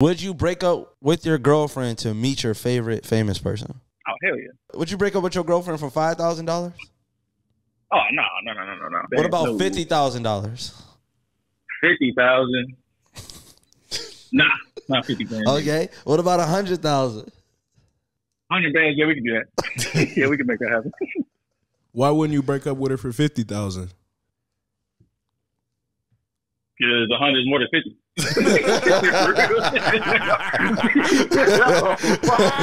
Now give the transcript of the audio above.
Would you break up with your girlfriend to meet your favorite famous person? Oh hell yeah. Would you break up with your girlfriend for five thousand dollars? Oh no no no no no no. What about No. fifty thousand dollars? Fifty thousand. nah, not fifty grand. Okay. What about a hundred thousand? Hundred bands, yeah, we can do that. yeah, we can make that happen. Why wouldn't you break up with her for fifty thousand? Because a hundred is more than fifty.